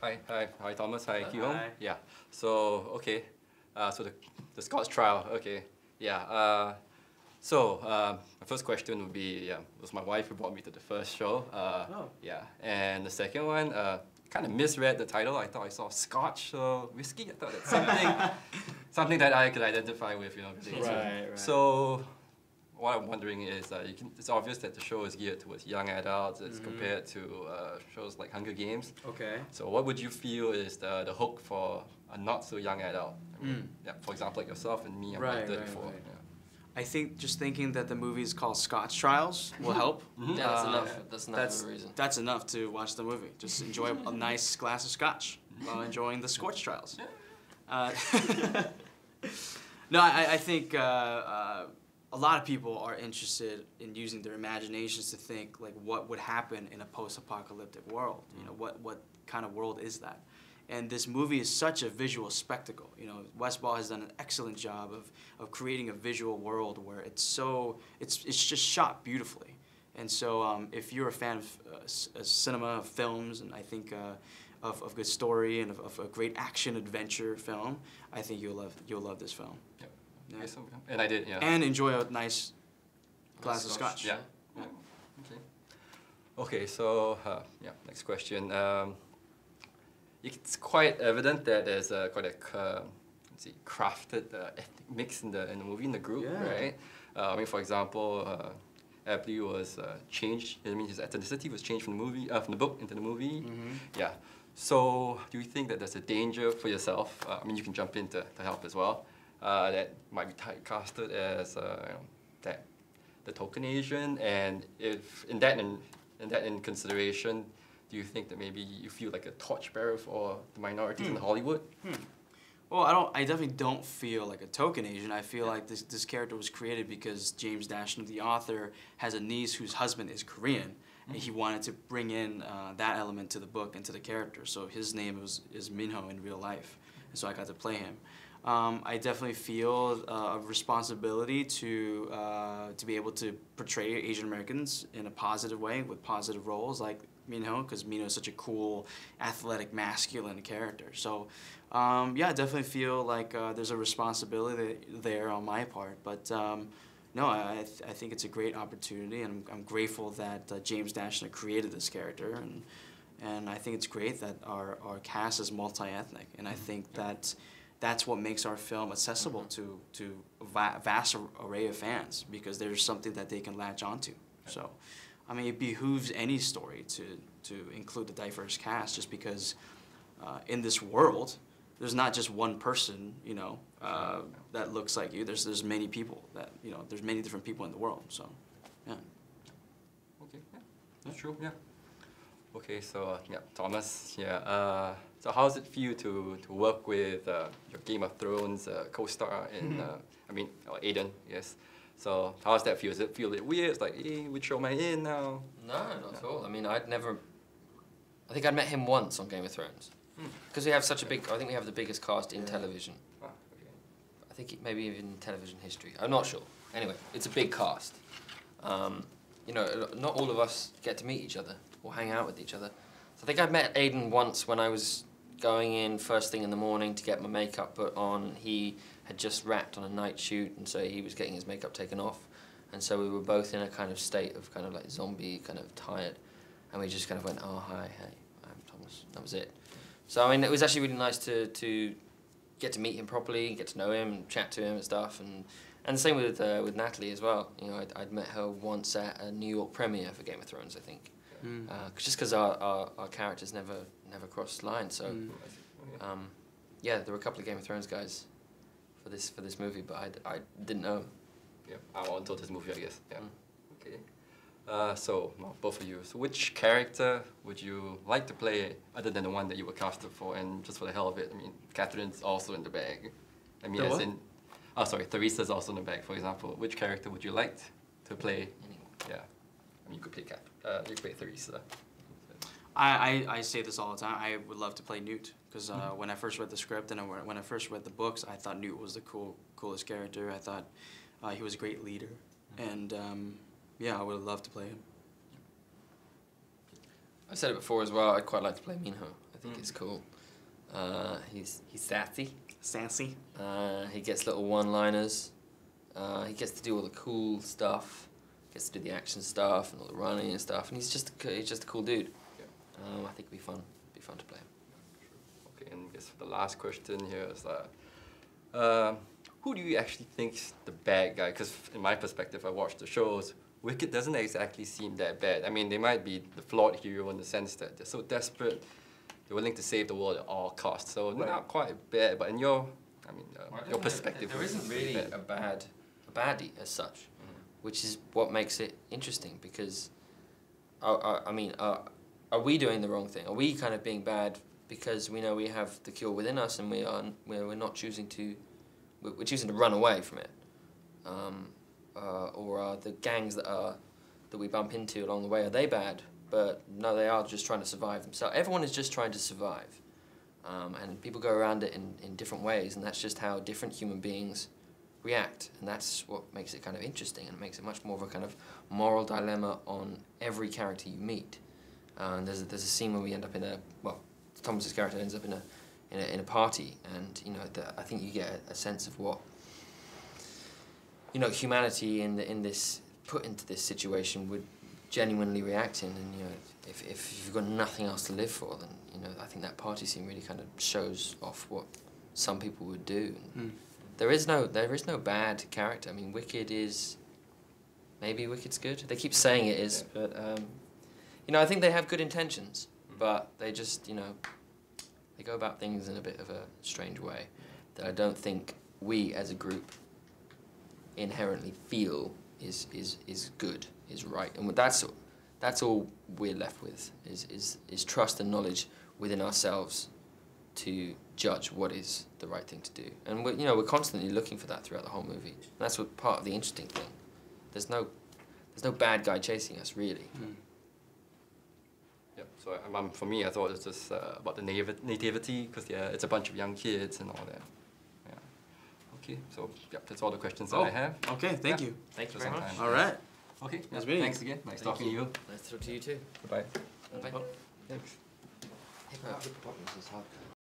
Hi, hi, hi, Thomas. Hi, Uh, hi. Yeah. So okay, uh, so the the Scorch Trials. Okay. Yeah. Uh, so uh, my first question would be, yeah, it was my wife who brought me to the first show. Uh, Oh. Yeah. And the second one, uh, kind of misread the title. I thought I saw Scotch so whiskey. I thought that's something, something that I could identify with. You know. it's- Right, right. So. What I'm wondering is, uh, you can, it's obvious that the show is geared towards young adults as Mhm. compared to uh, shows like Hunger Games. Okay. So what would you feel is the, the hook for a not so young adult? I mean, Mm. yeah, for example, like yourself and me, I'm Right, like right, 34. right. Yeah. I think just thinking that the movie is called Scotch Trials will help. Mhm. Yeah, that's Uh, enough. That's enough That's of a reason. that's enough to watch the movie. Just enjoy a nice glass of scotch while enjoying the Scotch Trials. Uh, no, I, I think uh, uh, a lot of people are interested in using their imaginations to think like what would happen in a post-apocalyptic world. You know, what what kind of world is that? And this movie is such a visual spectacle. You know, Wes Ball has done an excellent job of, of creating a visual world where it's so it's it's just shot beautifully. And so, um, if you're a fan of uh, uh, cinema, of films, and I think uh, of, of good story and of, of a great action adventure film, I think you'll love you'll love this film. Yep. Yeah. Okay, and I did, yeah. And enjoy a nice glass of Scotch. scotch. yeah. yeah. Okay. Okay, so uh, yeah, next question. Um, it's quite evident that there's a quite a uh, let's see, crafted uh, ethnic mix in the in the movie in the group, Yeah. right? Uh, I mean, for example, uh, Alby was uh, changed. I mean, his ethnicity was changed from the movie, uh, from the book into the movie. Mhm. Yeah. So, do you think that there's a danger for yourself? Uh, I mean, you can jump in to, to help as well. Uh, that might be typecasted as uh, you know, that the token Asian, and if in that in, in that in consideration, do you think that maybe you feel like a torchbearer for the minorities in Hollywood? Well, I don't. I definitely don't feel like a token Asian. I feel like this this character was created because James Dashner, the author, has a niece whose husband is Korean, and he wanted to bring in uh, that element to the book and to the character. So his name was is Minho in real life, and so I got to play him. Um, I definitely feel uh, a responsibility to uh, to be able to portray Asian Americans in a positive way with positive roles like Minho, because Minho is such a cool, athletic, masculine character. So, um, yeah, I definitely feel like uh, there's a responsibility there on my part. But um, no, I, I th- I think it's a great opportunity, and I'm, I'm grateful that uh, James Dashner created this character, and and I think it's great that our, our cast is multi-ethnic, and I think that that's what makes our film accessible to to a va- vast array of fans because there's something that they can latch onto. So, I mean, it behooves any story to to include a diverse cast, just because uh, in this world, there's not just one person, you know, uh, that looks like you. There's there's many people that you know. There's many different people in the world. So, yeah. Okay, yeah, that's true. Yeah. Okay, so uh, yeah, Thomas. Yeah. Uh, so how does it feel to to work with uh, your Game of Thrones uh, co-star in? Uh, I mean, Aidan. Yes. So how does that feel? Does it feel a bit weird? It's like, hey, which show am I in now? No, not at all. I mean, I'd never. I think I'd met him once on Game of Thrones. Because we have such a big. I think we have the biggest cast in Yeah. television. Ah, okay. I think it, maybe even in television history. I'm not sure. Anyway, it's a big cast. Um, you know, not all of us get to meet each other or hang out with each other. So I think I met Aidan once when I was going in first thing in the morning to get my makeup put on. He had just wrapped on a night shoot, and so he was getting his makeup taken off. And so we were both in a kind of state of kind of like zombie, kind of tired. And we just kind of went, oh, hi, hey, I'm Thomas. That was it. So, I mean, it was actually really nice to, to get to meet him properly, get to know him, and chat to him and stuff. And, and the same with, uh, with Natalie as well. You know, I'd, I'd met her once at a New York premiere for Game of Thrones, I think. Mm. Uh, just because our, our, our characters never never crossed lines. So, Mm. I see. Okay. um, yeah, there were a couple of Game of Thrones guys for this for this movie, but I, I didn't know. Yeah, I want until this movie, I guess. Yeah. Mm. Okay. Uh, so, well, both of you. So, which character would you like to play other than the one that you were casted for? And just for the hell of it, I mean, Catherine's also in the bag. I mean, The as what? in, oh, sorry, Teresa's also in the bag. For example, which character would you like to play? Anyway. Yeah. I mean, you could play Cath. Uh, you could play Theresa. I, I, I say this all the time. I would love to play Newt because uh, Mhm. when I first read the script and I, when I first read the books, I thought Newt was the cool coolest character. I thought uh, he was a great leader, and um, yeah, I would love to play him. I said it before as well. I'd quite like to play Minho. I think Mm. it's cool. Uh, he's he's sassy. Sassy. Uh, he gets little one-liners. Uh, he gets to do all the cool stuff. Gets to do the action stuff and all the running and stuff. And he's just a, he's just a cool dude. Yeah. Um, I think it'd be fun. Be fun to play. Okay, and I guess the last question here is that, um, who do you actually think's the bad guy? Because in my perspective, I watched the shows. Wicked doesn't exactly seem that bad. I mean, they might be the flawed hero in the sense that they're so desperate, they're willing to save the world at all costs. So Right. not quite bad, but in your, I mean, uh, Well, I your perspective, There who isn't really bad? a bad a baddie as such, Mhm. which is what makes it interesting because, uh, uh, I mean, uh, are we doing the wrong thing? Are we kind of being bad because we know we have the cure within us and we are we're, not choosing to we're we're choosing to run away from it, um, uh, or are the gangs that are that we bump into along the way are they bad? But no, they are just trying to survive themselves. Everyone is just trying to survive. Um, and people go around it in, in different ways, and that's just how different human beings react. And that's what makes it kind of interesting, and it makes it much more of a kind of moral dilemma on every character you meet. And there's a, there's a scene where we end up in a well, Thomas's character ends up in a in a, in a party, and you know the, I think you get a, a sense of what you know humanity in the, in this put into this situation would genuinely react in, and you know if, if you've got nothing else to live for, then you know I think that party scene really kind of shows off what some people would do. Mm. There is no there is no bad character. I mean, Wicked is maybe Wicked's good. They keep saying it is, but um, you know I think they have good intentions, but they just you know they go about things in a bit of a strange way that I don't think we as a group inherently feel is is is good, is right, and that's that's all we're left with is is is trust and knowledge within ourselves to judge what is the right thing to do, and we you know we're constantly looking for that throughout the whole movie. And that's what part of the interesting thing. There's no there's no bad guy chasing us really. Mm. Yeah, so um, for me, I thought it's just uh, about the naive- nativity because yeah, it's a bunch of young kids and all that. Yeah. Okay, so yeah, that's all the questions Oh, that I have. Okay, thank Yeah. you. Thank you For very some much. time. All right. Okay, Nice yeah, meeting you. thanks again. Nice Thank talking to you. Nice to talk to you too. Goodbye. Bye. Oh. Thanks. Hip hop.